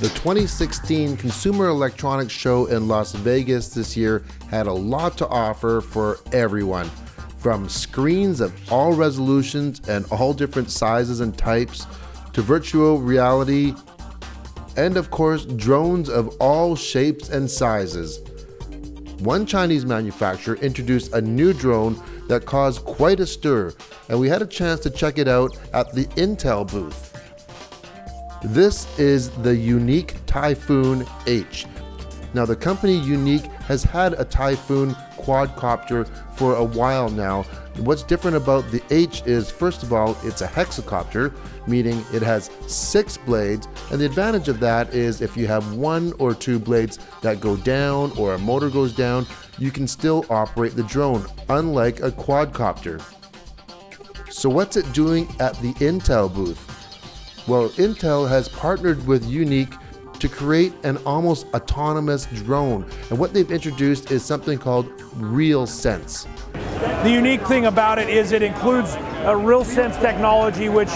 The 2016 Consumer Electronics Show in Las Vegas this year had a lot to offer for everyone. From screens of all resolutions and all different sizes and types, to virtual reality, and of course, drones of all shapes and sizes. One Chinese manufacturer introduced a new drone that caused quite a stir, and we had a chance to check it out at the Intel booth. This is the Yuneec Typhoon H. Now, the company Yuneec has had a Typhoon quadcopter for a while now. What's different about the H is, first of all, it's a hexacopter, meaning it has six blades. And the advantage of that is if you have one or two blades that go down or a motor goes down, you can still operate the drone, unlike a quadcopter. So, what's it doing at the Intel booth? Well, Intel has partnered with Yuneec to create an almost autonomous drone. And what they've introduced is something called RealSense. The unique thing about it is it includes a RealSense technology, which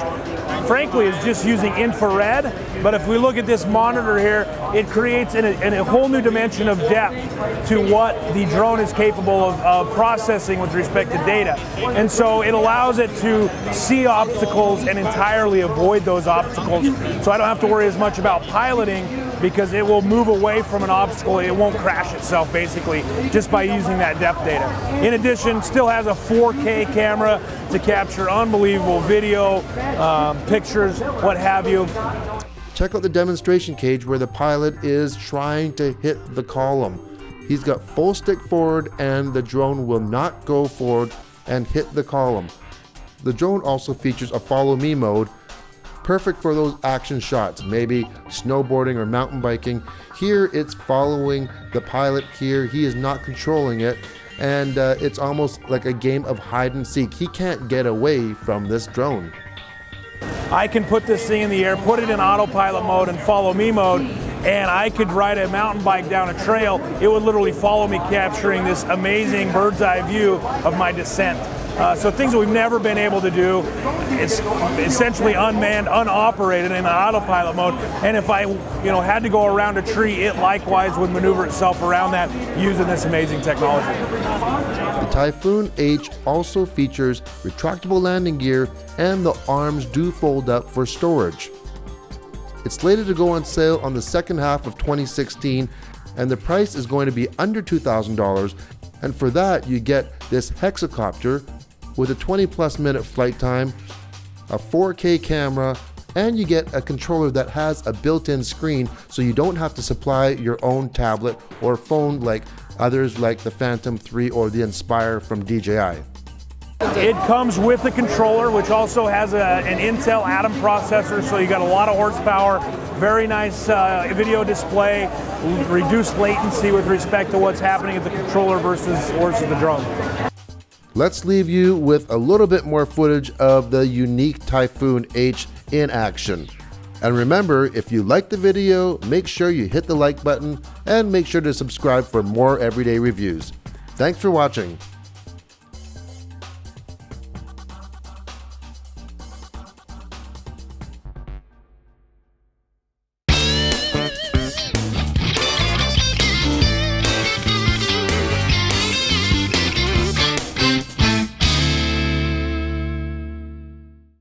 frankly is just using infrared. But if we look at this monitor here, it creates an, an, a whole new dimension of depth to what the drone is capable of, of processing with respect to data. And so it allows it to see obstacles and entirely avoid those obstacles. So I don't have to worry as much about piloting because it will move away from an obstacle. It won't crash itself basically just by using that depth data. In addition, still has a 4K camera to capture unbelievable video, um, pictures, what have you. Check out the demonstration cage where the pilot is trying to hit the column. He's got full stick forward and the drone will not go forward and hit the column. The drone also features a follow me mode perfect for those action shots, maybe snowboarding or mountain biking. Here it's following the pilot here, he is not controlling it, and uh, it's almost like a game of hide and seek. He can't get away from this drone. I can put this thing in the air, put it in autopilot mode and follow me mode, and I could ride a mountain bike down a trail. It would literally follow me, capturing this amazing bird's eye view of my descent. Uh, so things that we've never been able to do. It's essentially unmanned, unoperated in autopilot mode. And if I, you know, had to go around a tree, it likewise would maneuver itself around that using this amazing technology. The Typhoon H also features retractable landing gear and the arms do fold up for storage. It's slated to go on sale on the second half of 2016 and the price is going to be under $2,000 and for that you get this hexacopter with a 20 plus minute flight time, a 4K camera, and you get a controller that has a built-in screen so you don't have to supply your own tablet or phone like others like the Phantom 3 or the Inspire from DJI. It comes with the controller, which also has a, an Intel Atom processor, so you got a lot of horsepower, very nice uh, video display, reduced latency with respect to what's happening at the controller versus, versus the drone. Let's leave you with a little bit more footage of the Yuneec Typhoon H in action. And remember, if you like the video, make sure you hit the like button and make sure to subscribe for more everyday reviews. Thanks for watching.